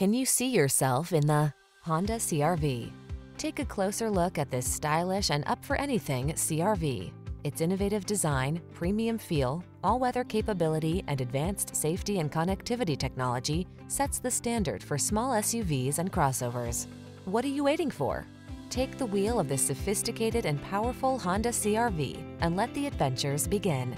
Can you see yourself in the Honda CRV? Take a closer look at this stylish and up for anything CRV. Its innovative design, premium feel, all-weather capability, and advanced safety and connectivity technology sets the standard for small SUVs and crossovers. What are you waiting for? Take the wheel of this sophisticated and powerful Honda CRV and let the adventures begin.